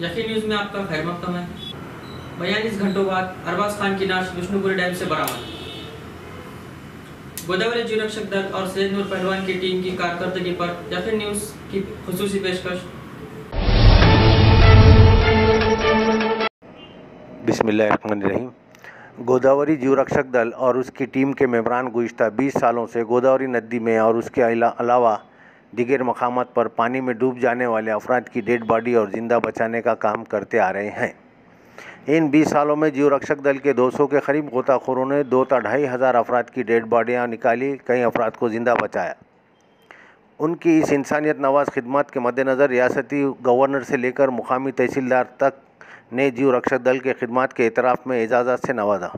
यकीन न्यूज़ में आपका खैर मकदम है। बयालीस घंटों बाद अरबाज खान की लाश विष्णुपुरी डैम से बरामद। गोदावरी जीवरक्षक दल और सैयद नूर पहलवान की टीम की कारकर्दगी पर यकीन न्यूज़ की खसूसी पेशकश। बिस्मिल्लाहिर्रहमानिर्रहीम। गोदावरी जीवरक्षक दल और उसकी टीम के मेम्बरान गुज्तर 20 सालों से गोदावरी नदी में और उसके अलावा दिगर मकामत पर पानी में डूब जाने वाले अफराद की डेड बॉडी और ज़िंदा बचाने का काम करते आ रहे हैं। इन 20 सालों में जीव रक्षक दल के 200 के करीब गोताखोरों ने दो ढाई हज़ार अफराद की डेड बॉडियाँ निकाली, कई अफराद को ज़िंदा बचाया। उनकी इस इंसानियत नवाज़ खिदमत के मद्देनज़र रियासती गवर्नर से लेकर मुकामी तहसीलदार तक ने जीव रक्षक दल के खिदमत के इतराफ़ में एजाज़त से नवाजा।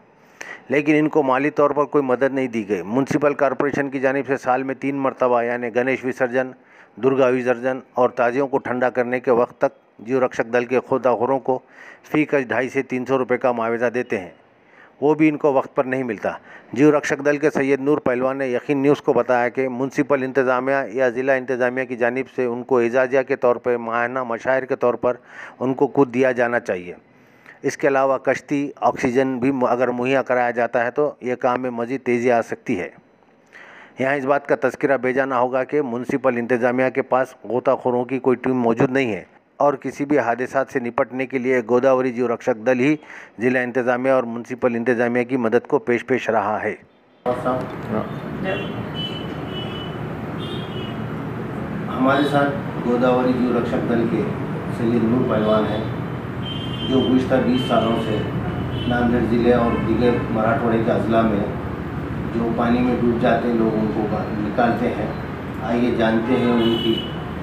लेकिन इनको माली तौर पर कोई मदद नहीं दी गई। म्यूनसिपल कॉरपोरेशन की जानब से साल में तीन मरतबा, यानी गणेश विसर्जन, दुर्गा विसर्जन और ताजियों को ठंडा करने के वक्त तक जीव रक्षक दल के खुदाखोरों को फ़ी कश ढाई से तीन सौ रुपये का मुआवजा देते हैं। वो भी इनको वक्त पर नहीं मिलता। जीव रक्षक दल के सैयद नूर पहलवान ने यकीन न्यूज़ को बताया कि म्यूनसिपल इंतज़ामिया या ज़िला इंतज़ामिया की जानब से उनको एजाजिया के तौर पर माहाना मशायर के तौर पर उनको खुद दिया जाना चाहिए। इसके अलावा कश्ती, ऑक्सीजन भी अगर मुहैया कराया जाता है तो ये काम में मज़ीद तेज़ी आ सकती है। यहाँ इस बात का तस्करा भेजाना होगा कि म्यूनसिपल इंतज़ामिया के पास गोताखोरों की कोई टीम मौजूद नहीं है और किसी भी हादसा से निपटने के लिए गोदावरी जीव रक्षक दल ही जिला इंतज़ामिया और म्यूनसिपल इंतज़ामिया की मदद को पेश पेश रहा है। हमारे साथ गोदावरी जीव रक्षक दल के सैयद नूर पहलवान हैं। जो गुज्तर बीस सालों से, नांदेड़ ज़िले और दीगर मराठवाड़े के अजला में, जो पानी में डूब जाते हैं, लोग उनको निकालते हैं। आइए जानते हैं उनकी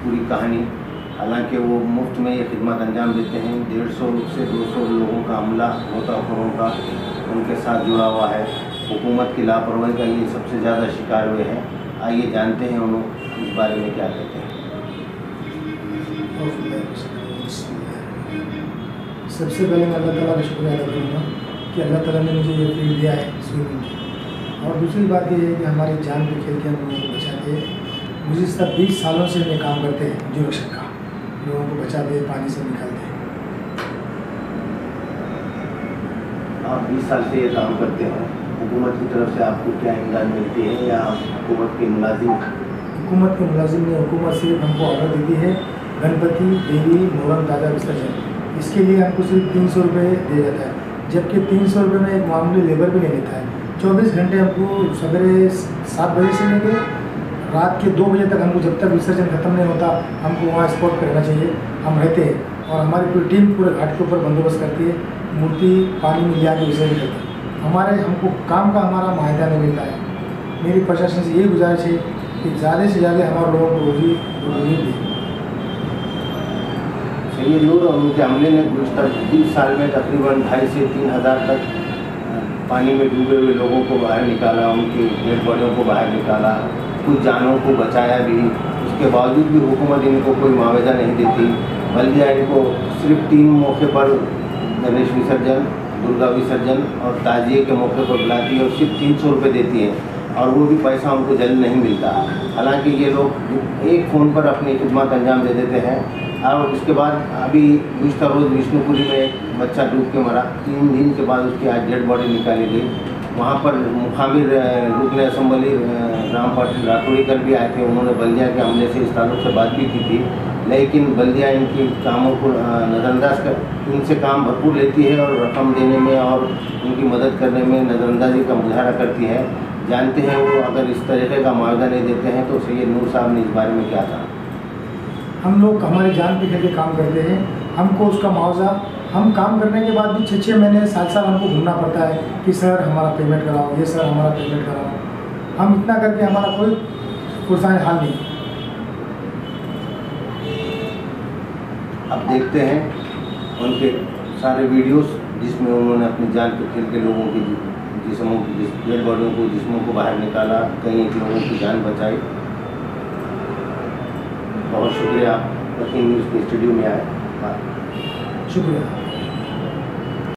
पूरी कहानी। हालाँकि वो मुफ़्त में ये खिदमत अंजाम देते हैं। डेढ़ सौ से दो सौ लोगों का अमला गोताखोरों का उनके साथ जुड़ा हुआ है। हुकूमत की लापरवाही का ये सबसे ज़्यादा शिकार हुए हैं। आइए जानते हैं उन्होंने इस बारे में क्या कहते हैं। सबसे पहले मैं अल्लाह ताला का शुक्रिया अदा करूँगा कि अल्लाह ताला ने मुझे ये फ़ील्ड दिया है स्विमिंग की और दूसरी बात ये है कि हमारी जान पे खेल के हम लोगों को बचाते हैं। मुझे बीस सालों से ये काम करते हैं जो रक्षक का। लोगों को बचाते हैं पानी से निकालते हैं। आप बीस साल से ये काम करते हैं। हुकूमत की तरफ़ से आपको क्या इमदाद मिलती है या हुकूमत के मुलाजिम हुकूमत के मुलाजिम ने हुकूमत से हमको ऑर्डर दे दी है। गणपति देवी मोहरम दादा विसर्जन इसके लिए हमको सिर्फ़ तीन सौ रुपये दिया जाता है, जबकि तीन सौ रुपये में एक मामूली लेबर भी नहीं लेता है। चौबीस घंटे हमको सवेरे सात बजे से लेकर रात के दो बजे तक हमको जब तक विसर्जन खत्म नहीं होता, हमको वहाँ स्पॉट पर रहना चाहिए। हम रहते हैं और हमारी पूरी टीम पूरे घाट के ऊपर बंदोबस्त करती है। मूर्ति, पानी में ले आके विसर्जन करती है। हमारे, हमको काम का हमारा माहिदा नहीं मिलता है। मेरी प्रशासन से यही गुजारिश है कि ज़्यादा से ज़्यादा हमारे लोगों को रोजी रोजी दें। सैयद नूर और उनके अमले ने गुजतर बीस साल में तकरीबन ढाई से तीन हज़ार तक पानी में डूबे हुए लोगों को बाहर निकाला, उनकी डेड बॉडियों को बाहर निकाला, कुछ जानों को बचाया भी। उसके बावजूद भी हुकूमत इनको कोई मुआवजा नहीं देती, बल्कि इनको सिर्फ़ तीन मौके पर गणेश विसर्जन, दुर्गा विसर्जन और ताजिए के मौके पर बुलाती है और सिर्फ़ तीन सौ रुपये देती है, और वो भी पैसा उनको जल्द नहीं मिलता। हालाँकि ये लोग एक फ़ोन पर अपनी खिदमत अंजाम दे देते हैं और उसके बाद अभी गुजतर रोज़ विष्णुपुरी में बच्चा डूब के मरा। तीन दिन के बाद उसकी आज डेड बॉडी निकाली गई। वहाँ पर मुकामी रुकन असम्बली राम पाटिल राठौड़ीकर भी आए थे। उन्होंने बल्दिया के हमले से इस से बात भी की थी। लेकिन बल्दिया इनकी कामों को नज़रअंदाज कर, इनसे काम भरपूर लेती है और रकम देने में और उनकी मदद करने में नज़रअंदाजी का मुजाहरा करती है। जानते हैं वो अगर इस तरीके का मुआवजा नहीं देते हैं तो सैयद नूर साहब ने इस बारे में क्या कहा? हम लोग हमारी जान पे करके काम करते हैं, हमको उसका मुआवजा, हम काम करने के बाद भी छः छः महीने साल साल हमको घूमना पड़ता है कि सर हमारा पेमेंट कराओ, ये सर हमारा पेमेंट कराओ। हम इतना करके हमारा कोई पुरसान हाल नहीं। अब देखते हैं उनके सारे वीडियोस जिसमें उन्होंने अपनी जान पे खेल के लोगों की जिसमों की डेड बॉडियों को, जिसमों को बाहर निकाला, कई लोगों की जान बचाई। बहुत शुक्रिया। लखीम न्यूज़ के स्टूडियो में आए। शुक्रिया।